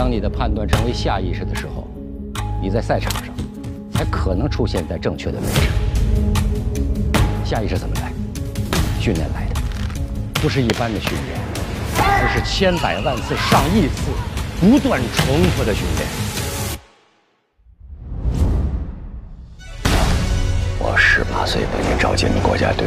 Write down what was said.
当你的判断成为下意识的时候，你在赛场上才可能出现在正确的位置。下意识怎么来？训练来的，不是一般的训练，而是千百万次、上亿次不断重复的训练。我十八岁被你召进了国家队。